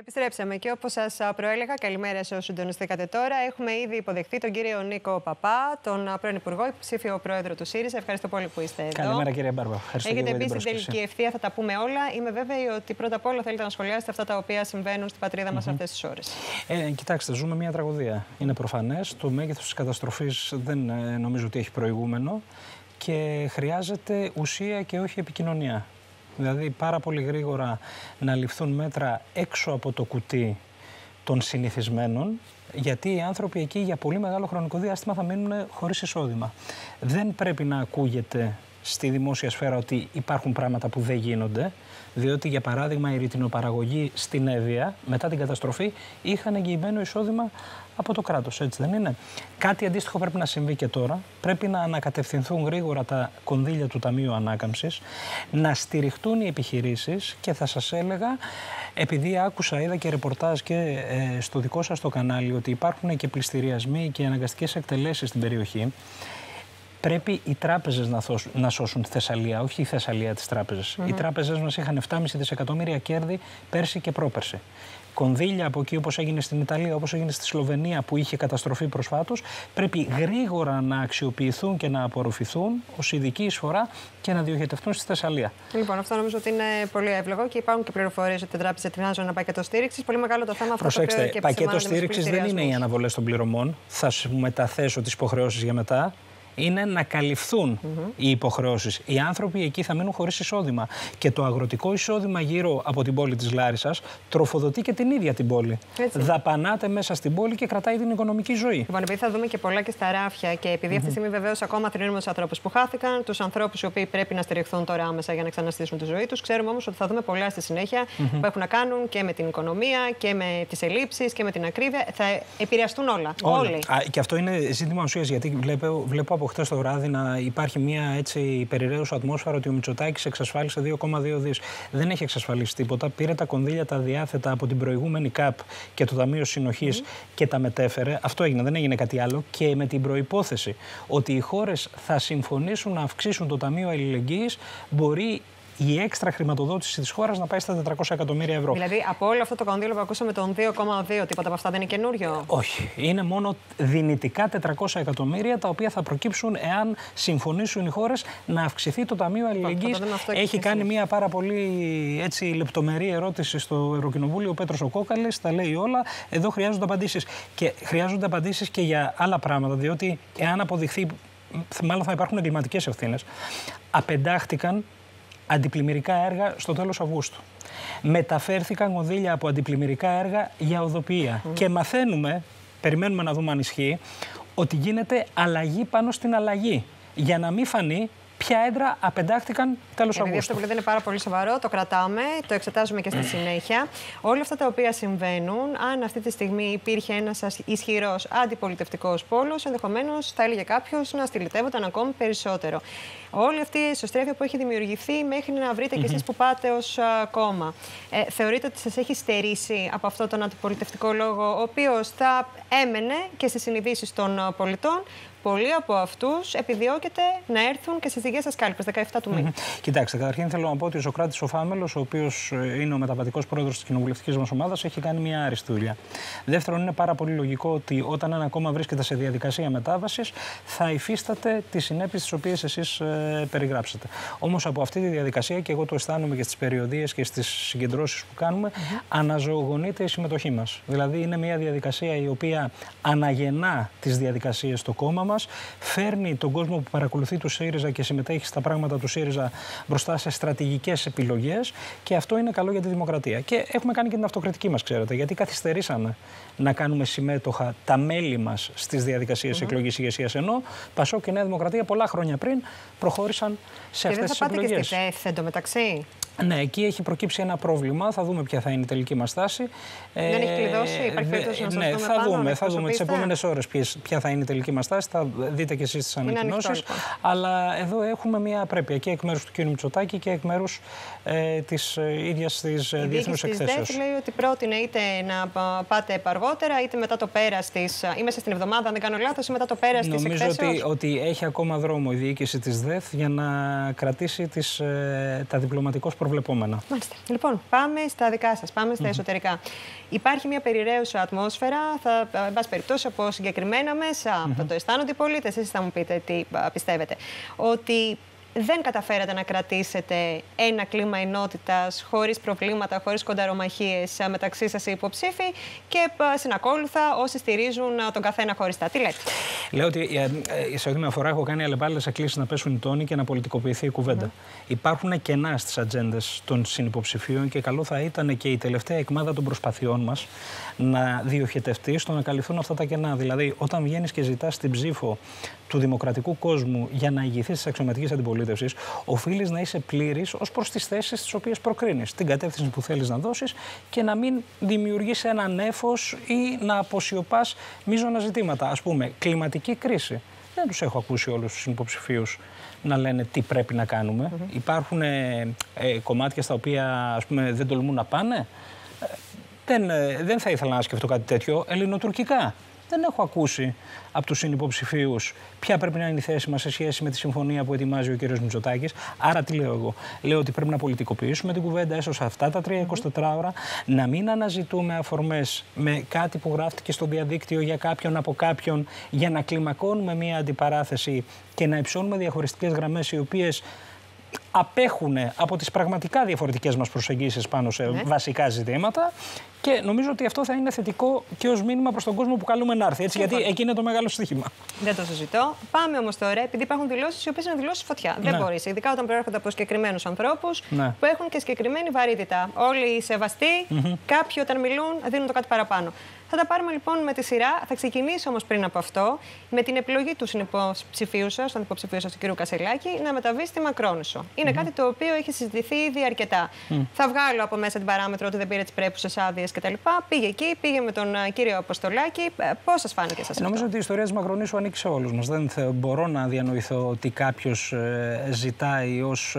Επιστρέψαμε και όπως σας προέλεγα, καλημέρα σε όσους συντονιστήκατε τώρα. Έχουμε ήδη υποδεχθεί τον κύριο Νίκο Παπά, τον πρώην Υπουργό, υποψήφιο πρόεδρο του ΣΥΡΙΖΑ. Ευχαριστώ πολύ που είστε εδώ. Καλημέρα, κύριε Μπάρμπα. Έχετε μπει στην τελική ευθεία, θα τα πούμε όλα. Είμαι βέβαιη ότι πρώτα απ' όλα θέλετε να σχολιάσετε αυτά τα οποία συμβαίνουν στην πατρίδα μας mm -hmm. αυτές τις ώρες. Ε, κοιτάξτε, ζούμε μια τραγωδία. Είναι προφανές. Το μέγεθος της καταστροφής δεν ε, νομίζω ότι έχει προηγούμενο και χρειάζεται ουσία και όχι επικοινωνία. Δηλαδή πάρα πολύ γρήγορα να ληφθούν μέτρα έξω από το κουτί των συνηθισμένων, γιατί οι άνθρωποι εκεί για πολύ μεγάλο χρονικό διάστημα θα μείνουν χωρίς εισόδημα. Δεν πρέπει να ακούγεται στη δημόσια σφαίρα ότι υπάρχουν πράγματα που δεν γίνονται, διότι για παράδειγμα η ρητινοπαραγωγή στην Εύβοια μετά την καταστροφή είχαν εγγυημένο εισόδημα από το κράτος, έτσι δεν είναι; Κάτι αντίστοιχο πρέπει να συμβεί και τώρα. Πρέπει να ανακατευθυνθούν γρήγορα τα κονδύλια του Ταμείου Ανάκαμψης, να στηριχτούν οι επιχειρήσεις και θα σας έλεγα, επειδή άκουσα, είδα και ρεπορτάζ και ε, στο δικό σας το κανάλι, ότι υπάρχουν και πληστηριασμοί και αναγκαστικές εκτελέσεις στην περιοχή. Πρέπει οι τράπεζες να, να σώσουν τη Θεσσαλία, όχι η Θεσσαλία τη τράπεζα. Οι τράπεζες μας είχαν 7,5 δισεκατομμύρια κέρδη πέρσι και πρόπερσι κονδύλια από εκεί όπως έγινε στην Ιταλία, όπως έγινε στη Σλοβενία που είχε καταστροφή προσφάτως, πρέπει γρήγορα να αξιοποιηθούν και να απορροφηθούν ως ειδική εισφορά και να διοχετευτούν στη Θεσσαλία. Λοιπόν, αυτό νομίζω ότι είναι πολύ εύλογο και υπάρχουν και πληροφορίες ότι η τράπεζα ετοιμάζουν ένα πακέτο στήριξης. Πολύ μεγάλο το θέμα αυτό. Προσέξτε, το πακέτο στήριξης δεν είναι οι αναβολές των πληρωμών. Θα σου μεταθέσω τις υποχρεώσεις για μετά είναι να καλυφθούν οι υποχρεώσεις. Οι άνθρωποι εκεί θα μείνουν χωρίς εισόδημα. Και το αγροτικό εισόδημα γύρω από την πόλη της Λάρισας τροφοδοτεί και την ίδια την πόλη. Έτσι. Δαπανάται μέσα στην πόλη και κρατάει την οικονομική ζωή. Λοιπόν, επειδή θα δούμε και πολλά και στα ράφια και επειδή αυτή τη στιγμή βεβαίως ακόμα θρυνούμε τους ανθρώπους που χάθηκαν, τους ανθρώπους οι οποίοι πρέπει να στηριχθούν τώρα άμεσα για να ξαναστήσουν τη ζωή τους, ξέρουμε όμως ότι θα δούμε πολλά στη συνέχεια που έχουν να κάνουν και με την οικονομία και με τις ελλείψεις και με την ακρίβεια. Θα επηρεαστούν όλα. Όλοι. Α, και αυτό είναι ζήτημα ουσίας γιατί βλέπω, βλέπω από χθες το βράδυ να υπάρχει μια έτσι περιραίουσα ατμόσφαιρα ότι ο Μητσοτάκης εξασφάλισε 2,2 δις. Δεν έχει εξασφαλίσει τίποτα. Πήρε τα κονδύλια τα διάθετα από την προηγούμενη ΚΑΠ και το Ταμείο Συνοχής και τα μετέφερε. Αυτό έγινε, δεν έγινε κάτι άλλο. Και με την προπόθεση ότι οι χώρες θα συμφωνήσουν να αυξήσουν το Ταμείο Αλληλεγγύης, μπορεί η έξτρα χρηματοδότηση της χώρας να πάει στα 400 εκατομμύρια ευρώ. Δηλαδή, από όλο αυτό το κονδύλιο που ακούσαμε, τον 2,2, τίποτα από αυτά δεν είναι καινούριο; Όχι. Είναι μόνο δυνητικά 400 εκατομμύρια τα οποία θα προκύψουν εάν συμφωνήσουν οι χώρες να αυξηθεί το Ταμείο Αλληλεγγύης. Έχει κάνει μια πάρα πολύ έτσι, λεπτομερή ερώτηση στο Ευρωκοινοβούλιο ο Πέτρος Οκόκαλης. Τα λέει όλα. Εδώ χρειάζονται απαντήσεις. Και χρειάζονται απαντήσεις και για άλλα πράγματα. Διότι εάν αποδειχθεί μάλλον θα υπάρχουν εγκληματικές ευθύνες. Απεντάχτηκαν αντιπλημμυρικά έργα στο τέλος Αυγούστου. Μεταφέρθηκαν οδήλια από αντιπλημμυρικά έργα για οδοποιία. Και μαθαίνουμε, περιμένουμε να δούμε αν ισχύει, ότι γίνεται αλλαγή πάνω στην αλλαγή. Για να μην φανεί ποια έδρα απεντάχθηκαν τέλος Αυγούστου. Αυτό που λέτε είναι πάρα πολύ σοβαρό. Το κρατάμε, το εξετάζουμε και στη συνέχεια. Όλα αυτά τα οποία συμβαίνουν, αν αυτή τη στιγμή υπήρχε ένας ισχυρός αντιπολιτευτικός πόλος, ενδεχομένως θα έλεγε κάποιος να στυλιτεύονταν ακόμη περισσότερο. Όλη αυτή η ισοστρέφεια που έχει δημιουργηθεί μέχρι να βρείτε mm -hmm. κι εσείς που πάτε ως κόμμα. Ε, θεωρείτε ότι σας έχει στερήσει από αυτό τον αντιπολιτευτικό λόγο, ο οποίος θα έμενε και στις συνειδήσεις των πολιτών, πολλοί από αυτούς επιδιώκεται να έρθουν και στις δικέ σας κάλπες, 17 του μήνα. Κοιτάξτε, καταρχήν θέλω να πω ότι ο Σοκράτης ο Φάμελος, ο οποίος ε, είναι ο μεταβατικός πρόεδρος της κοινοβουλευτικής μας ομάδας, έχει κάνει μια άριστη δουλειά. Δεύτερον, είναι πάρα πολύ λογικό ότι όταν ένα κόμμα βρίσκεται σε διαδικασία μετάβασης, θα υφίσταται τις συνέπειες τις οποίες εσείς ε, περιγράψατε. Όμως από αυτή τη διαδικασία, και εγώ το αισθάνομαι και στις περιοδίες και στις συγκεντρώσεις που κάνουμε, mm αναζωογονείται η συμμετοχή μας. Δηλαδή, είναι μια διαδικασία η οποία αναγεννά τις διαδικασίες στο κόμμα μας, φέρνει τον κόσμο που παρακολουθεί του ΣΥΡΙΖΑ και συμμετέχει στα πράγματα του ΣΥΡΙΖΑ μπροστά σε στρατηγικές επιλογές και αυτό είναι καλό για τη δημοκρατία. Και έχουμε κάνει και την αυτοκριτική μας, ξέρετε, γιατί καθυστερήσαμε να κάνουμε συμμέτοχα τα μέλη μας στις διαδικασίες mm -hmm. εκλογής ηγεσίας. Ενώ Πασό και Νέα Δημοκρατία πολλά χρόνια πριν προχώρησαν σε αυτέ τι επιλογέ. Και δεν θα πάτε και στη ΤΕΘ εντωμεταξύ. Ναι, εκεί έχει προκύψει ένα πρόβλημα. Θα δούμε ποια θα είναι η τελική μας στάση. Δεν έχει κλειδώσει, υπάρχει περίπτωση να Ναι, θα πάνω, δούμε, θα δούμε τις επόμενες ώρες ποια θα είναι η τελική μας στάση. Θα δείτε και εσείς τις ανακοινώσεις. Λοιπόν. Αλλά εδώ έχουμε μια απρέπεια και εκ μέρους του κ. Μητσοτάκη και εκ μέρους ε, της ε, ίδιας της ε, διεθνούς εκθέσεως. Η λέει ότι πρότεινε είτε να πάτε αργότερα, είτε μετά το πέρας της. ή μέσα στην εβδομάδα, αν δεν κάνω λάθος, ή μετά το πέρας της εκθέσεω. Νομίζω ότι, ότι έχει ακόμα δρόμο η διοίκηση της ΔΕΘ για να κρατήσει τις, ε, τα διπλωματικώς προφανή προβλεπόμενα. Μάλιστα. Λοιπόν, πάμε στα δικά σας, πάμε στα εσωτερικά. Υπάρχει μια περιραίουσα ατμόσφαιρα, θα, εν πάση περιπτώσει, από συγκεκριμένα μέσα, mm το αισθάνονται οι πολίτες. Εσείς θα μου πείτε τι πιστεύετε. Ότι δεν καταφέρατε να κρατήσετε ένα κλίμα ενότητας χωρίς προβλήματα, χωρίς κονταρομαχίες μεταξύ σας οι υποψήφοι και συνακόλουθα όσοι στηρίζουν τον καθένα χωριστά. Τι λέτε; Λέω ότι ε, σε ό,τι με αφορά έχω κάνει αλλεπάλληλε εκκλήσει να πέσουν οι τόνοι και να πολιτικοποιηθεί η κουβέντα. Υπάρχουν κενά στις ατζέντες των συνυποψηφίων και καλό θα ήταν και η τελευταία εκμάδα των προσπαθειών μας να διοχετευτεί στο να καλυφθούν αυτά τα κενά. Δηλαδή, όταν βγαίνεις και ζητάς την ψήφο του δημοκρατικού κόσμου για να ηγηθεί της αξιωματικής αντιπολίτευσης, οφείλεις να είσαι πλήρης ως προς τις θέσεις τις οποίες προκρίνεις, την κατεύθυνση που θέλεις να δώσεις και να μην δημιουργείς ένα νέφος ή να αποσιωπάς μείζωνα ζητήματα. Α πούμε, κλιματική κρίση. Δεν τους έχω ακούσει όλους τους υποψηφίους να λένε τι πρέπει να κάνουμε. Υπάρχουν ε, ε, κομμάτια στα οποία ας πούμε, δεν τολμούν να πάνε. Ε, δεν, ε, δεν θα ήθελα να σκεφτώ κάτι τέτοιο. Ελληνοτουρκικά δεν έχω ακούσει από τους συνυποψηφίους ποια πρέπει να είναι η θέση μας σε σχέση με τη συμφωνία που ετοιμάζει ο κ. Μητσοτάκης. Άρα, τι λέω εγώ. Λέω ότι πρέπει να πολιτικοποιήσουμε την κουβέντα έσως σε αυτά τα 3-24 ώρα, να μην αναζητούμε αφορμές με κάτι που γράφτηκε στο διαδίκτυο για κάποιον από κάποιον, για να κλιμακώνουμε μία αντιπαράθεση και να υψώνουμε διαχωριστικές γραμμές οι οποίες απέχουν από τις πραγματικά διαφορετικές μας προσεγγίσεις πάνω σε ναι. βασικά ζητήματα και νομίζω ότι αυτό θα είναι θετικό και ως μήνυμα προς τον κόσμο που καλούμε να έρθει, έτσι, γιατί εκεί είναι το μεγάλο στοίχημα. Δεν το συζητώ. Πάμε όμως τώρα, επειδή υπάρχουν δηλώσεις οι οποίες είναι δηλώσεις φωτιά. Ναι. Δεν μπορείς, ειδικά όταν προέρχονται από συγκεκριμένους ανθρώπους ναι. που έχουν και συγκεκριμένη βαρύτητα. Όλοι οι σεβαστοί, mm κάποιοι όταν μιλούν δίνουν το κάτι παραπάνω. Θα τα πάρουμε λοιπόν με τη σειρά. Θα ξεκινήσω όμως πριν από αυτό με την επιλογή του συνυποψηφίου σας, τον υποψηφίου σας, του κ. Κασελάκη, να μεταβεί στη Μακρόνισο. Είναι κάτι το οποίο έχει συζητηθεί ήδη αρκετά. Θα βγάλω από μέσα την παράμετρο ότι δεν πήρε τις πρέπουσες άδειες κτλ. Πήγε εκεί, πήγε με τον ε, κύριο Αποστολάκη. Ε, Πώς σας φάνηκε σας Νομίζω ότι η ιστορία της Μακρονήσου ανήκει σε όλους μας. Δεν μπορώ να διανοηθώ ότι κάποιος ε, ζητάει, ως,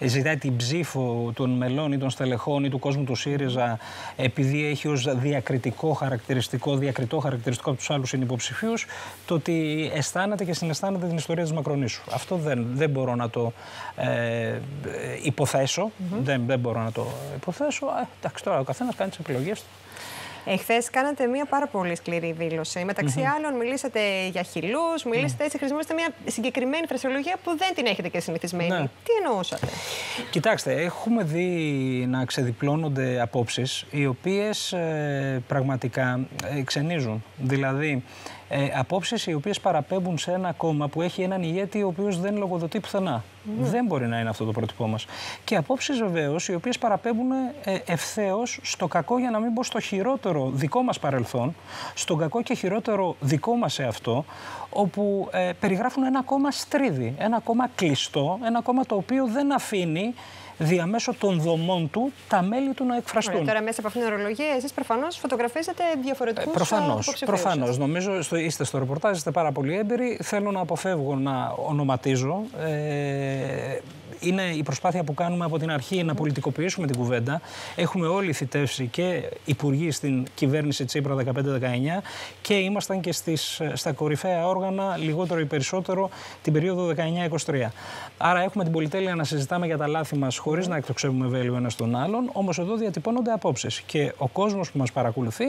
ζητάει την ψήφο των μελών ή των στελεχών ή του κόσμου του ΣΥΡΙΖΑ επειδή έχει ως διακριτικό χαρακτηριστικό, διακριτό χαρακτηριστικό από τους άλλους συνυποψηφίους, το ότι αισθάνεται και συναισθάνεται την ιστορία της Μακρονήσου. Αυτό δεν, δεν μπορώ να το ε, υποθέσω. δεν, δεν μπορώ να το υποθέσω. Ε, εντάξει, τώρα ο καθένας κάνει τις επιλογές του. Εχθές κάνατε μια πάρα πολύ σκληρή δήλωση. Μεταξύ mm-hmm. άλλων, μιλήσατε για χυλούς, μιλήσατε έτσι, χρησιμοποιήσατε μια συγκεκριμένη φρασιολογία που δεν την έχετε και συνηθισμένη. Ναι. Τι εννοούσατε; Κοιτάξτε, έχουμε δει να ξεδιπλώνονται απόψεις οι οποίες ε, πραγματικά ε, ξενίζουν. Δηλαδή, ε, απόψεις οι οποίες παραπέμπουν σε ένα κόμμα που έχει έναν ηγέτη ο οποίος δεν λογοδοτεί πουθενά. Δεν μπορεί να είναι αυτό το πρότυπό μας. Και απόψεις βεβαίως οι οποίες παραπέμπουν ε, ευθέως στο κακό, για να μην πω στο χειρότερο δικό μας παρελθόν, στον κακό και χειρότερο δικό μας εαυτό, όπου ε, περιγράφουν ένα κόμμα στρίδι, ένα κόμμα κλειστό, ένα κόμμα το οποίο δεν αφήνει διαμέσω των δομών του τα μέλη του να εκφραστούν. Ωραία, τώρα μέσα από αυτήν την ορολογία, εσείς προφανώς φωτογραφίζετε διαφορετικούς ε, Προφανώς. Προφανώς. Νομίζω στο, είστε στο ρεπορτάζ, είστε πάρα πολύ έμπειροι. Θέλω να αποφεύγω να ονοματίζω. Ε, είναι η προσπάθεια που κάνουμε από την αρχή να πολιτικοποιήσουμε την κουβέντα. Έχουμε όλοι θητεύσει και υπουργοί στην κυβέρνηση Τσίπρα 15-19 και ήμασταν και στις, στα κορυφαία όργανα λιγότερο ή περισσότερο την περίοδο 19-23. Άρα έχουμε την πολυτέλεια να συζητάμε για τα λάθη μας χωρίς να εκτοξεύουμε βέλιο ένας τον άλλον. Όμως εδώ διατυπώνονται απόψεις. Και ο κόσμος που μας παρακολουθεί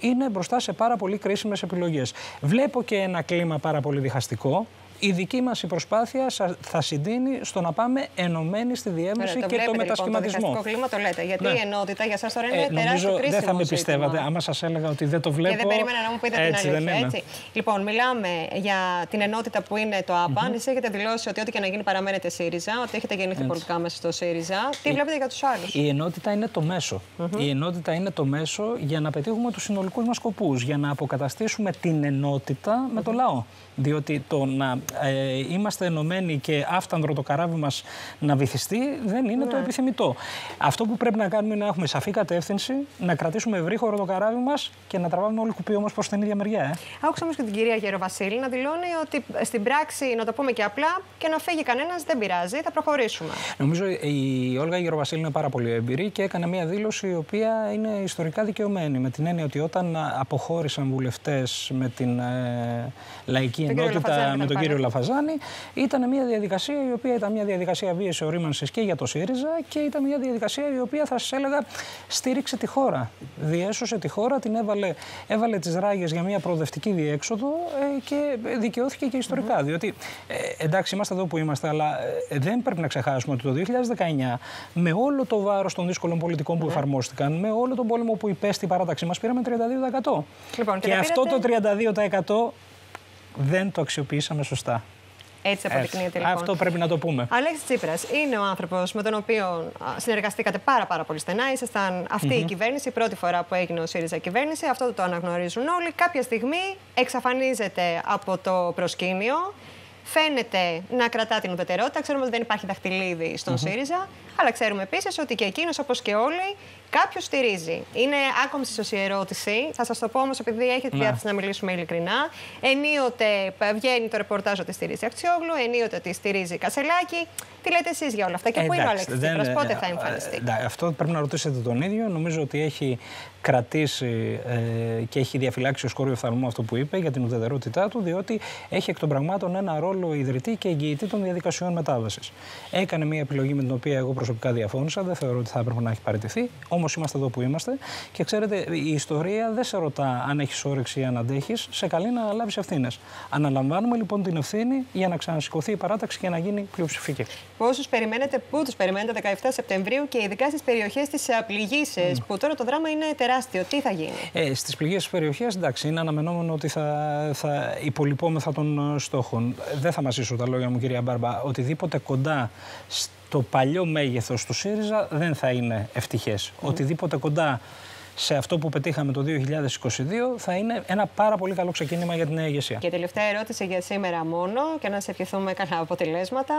είναι μπροστά σε πάρα πολύ κρίσιμες επιλογές. Βλέπω και ένα κλίμα πάρα πολύ διχαστικό η δική μας προσπάθεια θα συντείνει στο να πάμε ενωμένοι στη διεύρυνση και το λοιπόν, μετασχηματισμό. Λοιπόν, το κλίμα το λέτε. Γιατί ναι. η ενότητα για εσά τώρα είναι ε, τεράστιο κρίσιμο. Δεν θα με πιστεύατε άμα σας έλεγα ότι δεν το βλέπω. Και δεν περίμενα να μου πείτε έτσι την αλήθεια. Έτσι. Λοιπόν, μιλάμε για την ενότητα που είναι το ΑΠΑ. Εσείς έχετε δηλώσει ότι ό,τι και να γίνει παραμένετε ΣΥΡΙΖΑ, ότι έχετε γεννηθεί πολιτικά μέσα στο ΣΥΡΙΖΑ. Τι βλέπετε για τους άλλους; Η ενότητα είναι το μέσο. Η ενότητα είναι το μέσο για να πετύχουμε τους συνολικούς μας σκοπούς. Για να αποκαταστήσουμε την ενότητα με το λαό. Διότι το να ε, είμαστε ενωμένοι και άφτανδρο το καράβι μας να βυθιστεί δεν είναι το ναι. επιθυμητό. Αυτό που πρέπει να κάνουμε είναι να έχουμε σαφή κατεύθυνση, να κρατήσουμε ευρύχωρο το καράβι μας και να τραβάμε όλοι κουπί όμως προς την ίδια μεριά. Ε. Άκουσα όμως και την κυρία Γεροβασίλη να δηλώνει ότι στην πράξη, να το πούμε και απλά, και να φύγει κανένας δεν πειράζει, θα προχωρήσουμε. Νομίζω η Όλγα Γεροβασίλη είναι πάρα πολύ εμπειρή και έκανε μια δήλωση η οποία είναι ιστορικά δικαιωμένη. Με την έννοια ότι όταν αποχώρησαν βουλευτές με την ε, λαϊκή ενότητα, με τον κύριο Λαφαζάνη, ήταν μια διαδικασία η οποία ήταν μια διαδικασία βίαιση ορίμανσης και για το ΣΥΡΙΖΑ και ήταν μια διαδικασία η οποία θα σας έλεγα στήριξε τη χώρα. Διέσωσε τη χώρα, την έβαλε, έβαλε τις ράγες για μια προοδευτική διέξοδο ε, και δικαιώθηκε και ιστορικά. Διότι ε, εντάξει, είμαστε εδώ που είμαστε, αλλά ε, δεν πρέπει να ξεχάσουμε ότι το 2019 με όλο το βάρος των δύσκολων πολιτικών που ναι. εφαρμόστηκαν, με όλο τον πόλεμο που υπέστη η παράταξή μας, πήραμε 32%. Λοιπόν, και, και αυτό το 32% δεν το αξιοποιήσαμε σωστά. Έτσι αποδεικνύεται λοιπόν. Αυτό πρέπει να το πούμε. Αλέξης Τσίπρας είναι ο άνθρωπος με τον οποίο συνεργαστήκατε πάρα, πάρα πολύ στενά. Ήσασταν αυτή η κυβέρνηση, η πρώτη φορά που έγινε ο ΣΥΡΙΖΑ κυβέρνηση. Αυτό το αναγνωρίζουν όλοι. Κάποια στιγμή εξαφανίζεται από το προσκήνιο. Φαίνεται να κρατά την ουδετερότητα. Ξέρουμε ότι δεν υπάρχει δαχτυλίδι στον ΣΥΡΙΖΑ. Αλλά ξέρουμε επίσης ότι και εκείνος, όπως και όλοι, κάποιος στηρίζει. Είναι άκομψη η ερώτηση. Θα σας το πω όμως, επειδή έχετε ναι. διάθεση να μιλήσουμε ειλικρινά. Ενίοτε βγαίνει το ρεπορτάζ ότι στηρίζει Αξιόγλου, ενίοτε ότι στηρίζει Κασελάκη. Τι λέτε εσείς για όλα αυτά και πού είναι ο Αλέξης Τσίπρας, πότε θα εμφανιστεί; Ε, αυτό πρέπει να ρωτήσετε τον ίδιο. Νομίζω ότι έχει κρατήσει ε, και έχει διαφυλάξει ω κόριο οφθαλμού αυτό που είπε για την ουδετερότητά του, διότι έχει εκ των πραγμάτων ένα ρόλο ιδρυτή και εγγυητή των διαδικασιών μετάβασης. Έκανε μια επιλογή με την οποία εγώ προσωπικά διαφώνησα, δεν θεωρώ ότι θα έπρεπε να έχει παραιτηθεί. Όμως είμαστε εδώ που είμαστε. Και ξέρετε, η ιστορία δεν σε ρωτά αν έχεις όρεξη ή αν αντέχεις, σε καλεί να αναλάβει ευθύνες. Αναλαμβάνουμε λοιπόν την ευθύνη για να ξανασηκωθεί η παράταξη και να γίνει πλειοψηφική. Πόσου περιμένετε, πού τους περιμένετε 17 Σεπτεμβρίου και ειδικά στις περιοχές της πληγήση, mm. που τώρα το δράμα είναι τεράστιο. Τι θα γίνει; Ε, στις πληγήσεις περιοχέ, εντάξει, είναι αναμενόμενο ότι θα, θα υπολοιπόμεθα των στόχων. Δεν θα μαζίσω τα λόγια μου, κυρία Μπάρμπα. Οτιδήποτε κοντά το παλιό μέγεθος του ΣΥΡΙΖΑ δεν θα είναι ευτυχές. Οτιδήποτε κοντά σε αυτό που πετύχαμε το 2022 θα είναι ένα πάρα πολύ καλό ξεκίνημα για την νέα ηγεσία. Και τελευταία ερώτηση για σήμερα μόνο και να σε ευχηθούμε καλά αποτελέσματα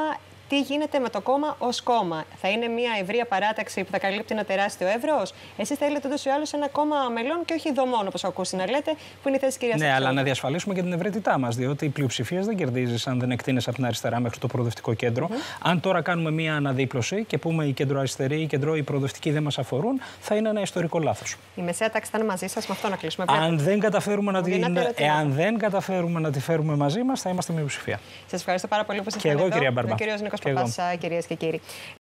τι γίνεται με το κόμμα ως κόμμα; Θα είναι μια ευρεία παράταξη που θα καλύπτει ένα τεράστιο εύρος; Εσείς θέλετε ούτως ή άλλως ένα κόμμα μελών και όχι δομών, όπως ακούσει να λέτε, που είναι η θέση κυρίας Ναι, αλλά να διασφαλίσουμε και την ευρύτητά μας. Διότι η πλειοψηφία δεν κερδίζεις αν δεν εκτείνει από την αριστερά μέχρι το προοδευτικό κέντρο. Αν τώρα κάνουμε μια αναδίπλωση και πούμε η κεντροαριστερή, η κεντρό, η προοδευτική δεν μας αφορούν, θα είναι ένα ιστορικό λάθος. Η μεσαία τάξη θα είναι μαζί σας με αυτό να κλείσουμε. Αν δεν καταφέρουμε να, την... Εάν δεν καταφέρουμε να τη φέρουμε μαζί μας, θα είμαστε μειοψηφία. Σας ευχαριστώ πάρα πολύ που ήσασταν εδώ. Και εγώ, κυρία Μπαρμπά. Ο κυρία Νίκο Παπά, κυρίες και κύριοι.